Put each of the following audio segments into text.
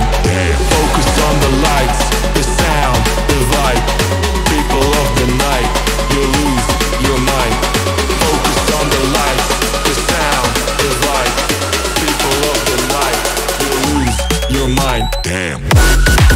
mind Focused on the lights, the sound, the vibe. People of the night, you lose your mind. Focused on the lights, the sound, the vibe. People of the night, you lose your mind. Damn.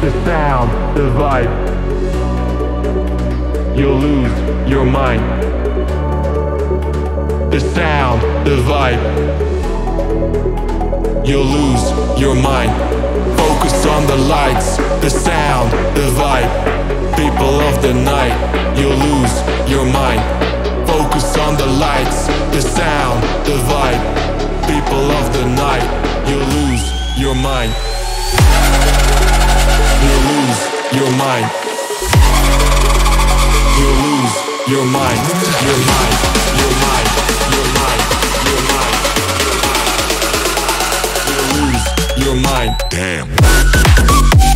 The sound, the vibe. You'll lose your mind. The sound, the vibe. You'll lose your mind. Focus on the lights, the sound, the vibe. People of the night, you'll lose your mind. Focus on the lights, the sound, the vibe. People of the night, you'll lose your mind your mind. You lose your mind, your mind, your mind, your mind, your mind. You lose your mind. Damn.